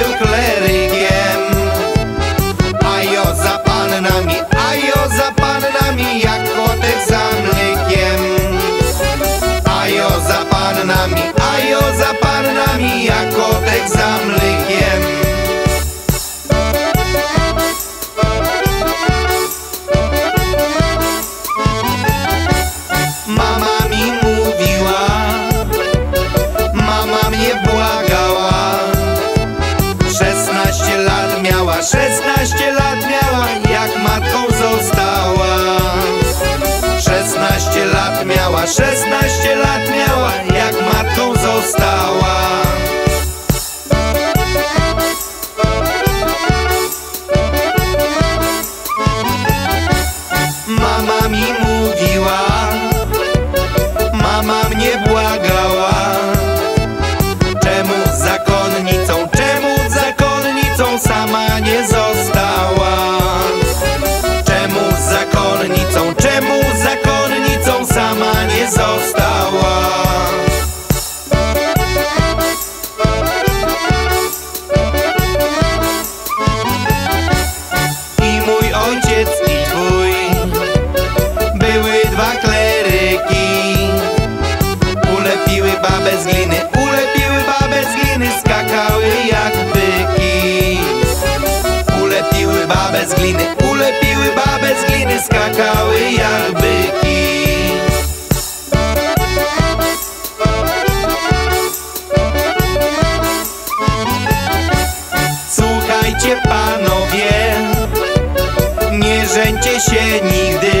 Bill Clinton. Lat miała, 16 lat miała, jak matką została. 16 lat miała, 16 lat miała, jak matką została. Mama mi mówiła, babę z gliny, ulepiły babę z gliny, skakały jak byki. Ulepiły babę z gliny, ulepiły babę z gliny, skakały jak byki. Słuchajcie panowie, nie żeńcie się nigdy,